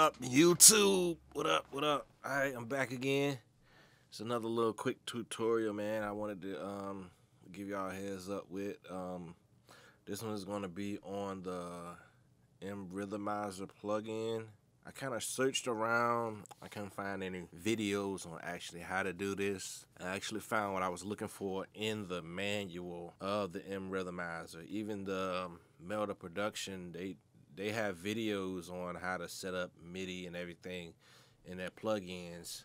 up YouTube? What up? What up? All right, I'm back again. It's another little quick tutorial, man. I wanted to um, give y'all heads up with. Um, this one is going to be on the MRhythmizer plugin. I kind of searched around. I couldn't find any videos on actually how to do this. I actually found what I was looking for in the manual of the MRhythmizer. Even the um, Melda Production, they they have videos on how to set up MIDI and everything in their plugins,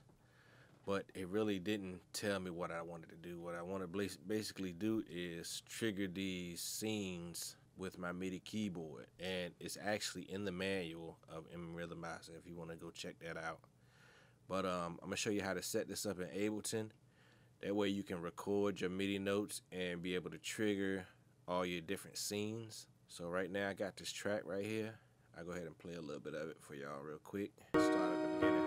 but it really didn't tell me what I wanted to do. What I want to basically do is trigger these scenes with my MIDI keyboard, and it's actually in the manual of MRhythmizer if you want to go check that out. But um, I'm gonna show you how to set this up in Ableton. That way you can record your MIDI notes and be able to trigger all your different scenes. So right now I got this track right here. I'll go ahead and play a little bit of it for y'all real quick. Start at the beginning.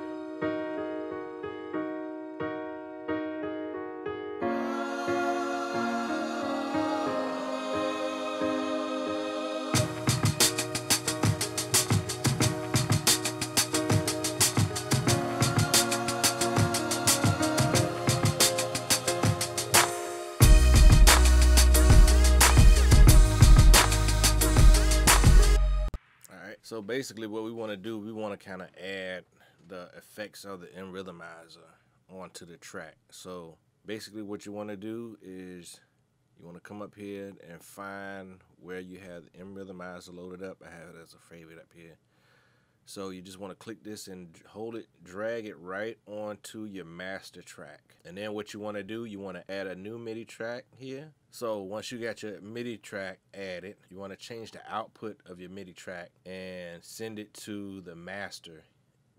So basically what we want to do, we want to kind of add the effects of the MRhythmizer onto the track. So basically what you want to do is you want to come up here and find where you have the MRhythmizer loaded up. I have it as a favorite up here. So you just want to click this and hold it, drag it right onto your master track. And then what you want to do, you want to add a new MIDI track here. So once you got your MIDI track added, you want to change the output of your MIDI track and send it to the master.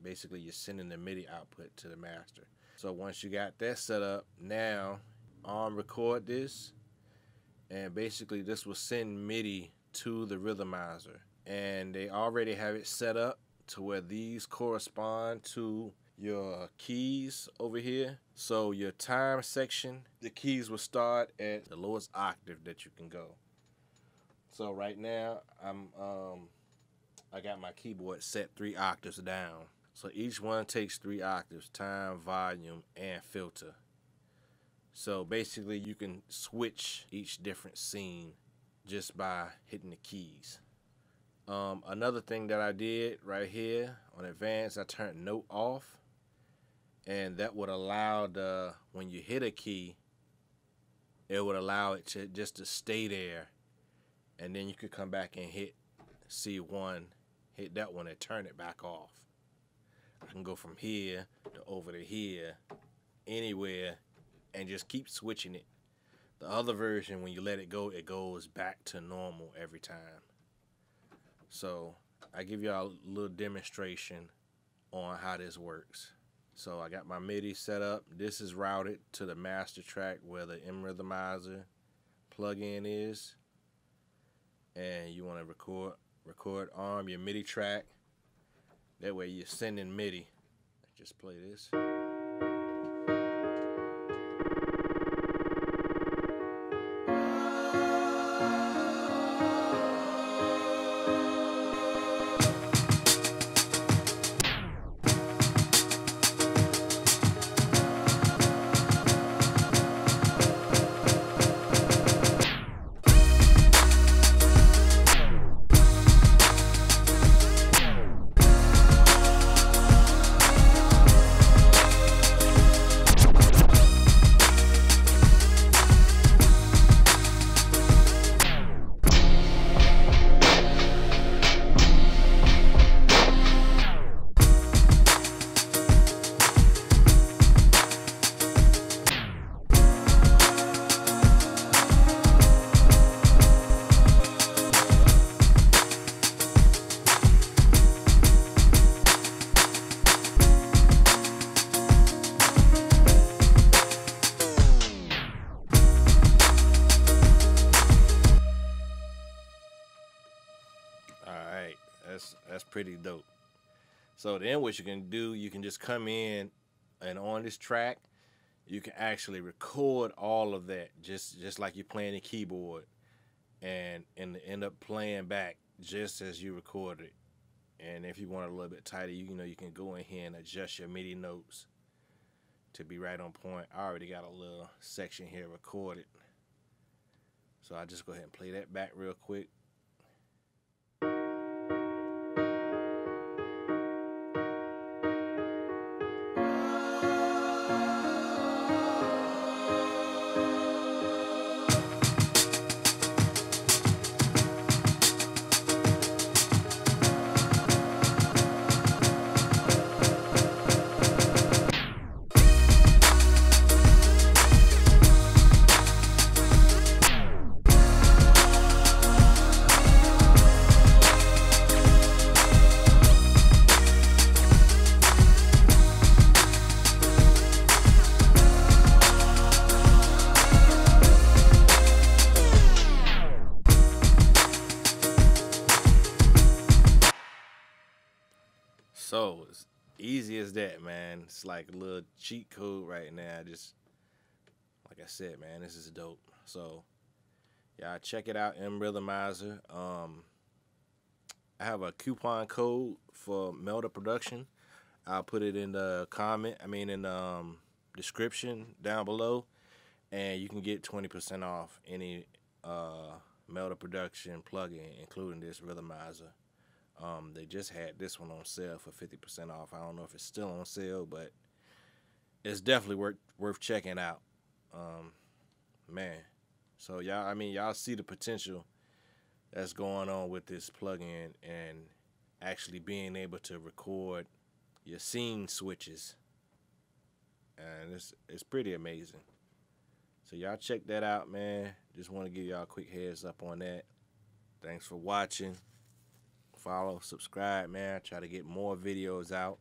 Basically, you're sending the MIDI output to the master. So once you got that set up, now on record this, and basically this will send MIDI to the rhythmizer. And they already have it set up to where these correspond to your keys over here. So your time section, the keys will start at the lowest octave that you can go. So right now I'm um I got my keyboard set three octaves down. So each one takes three octaves, time, volume, and filter. So basically you can switch each different scene just by hitting the keys. Um, another thing that I did right here on advanced, I turned note off. And that would allow the, when you hit a key, it would allow it to just to stay there. And then you could come back and hit C1, hit that one and turn it back off. I can go from here to over to here, anywhere, and just keep switching it. The other version, when you let it go, it goes back to normal every time. So I give y'all a little demonstration on how this works. So I got my MIDI set up. This is routed to the master track where the MRhythmizer plugin is. And you want to record record arm your MIDI track. That way you're sending MIDI. Just play this. That's pretty dope. So then what you can do, you can just come in and on this track, you can actually record all of that just just like you're playing the keyboard and and end up playing back just as you recorded And if you want it a little bit tighter, you, you know you can go in here and adjust your MIDI notes to be right on point. I already got a little section here recorded. So I'll just go ahead and play that back real quick. So it's easy as that, man. It's like a little cheat code right now. Just like I said, man, this is dope. So yeah, check it out, MRhythmizer. Um, I have a coupon code for Melda Production. I'll put it in the comment. I mean, in the um, description down below, and you can get twenty percent off any uh, Melda Production plugin, including this Rhythmizer. Um, they just had this one on sale for 50% off. I don't know if it's still on sale, but it's definitely worth worth checking out. Um, man, so y'all, I mean, y'all see the potential that's going on with this plugin and actually being able to record your scene switches, and it's it's pretty amazing. So y'all check that out, man. Just want to give y'all a quick heads up on that. Thanks for watching follow, subscribe, man. I try to get more videos out.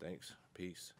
Thanks. Peace.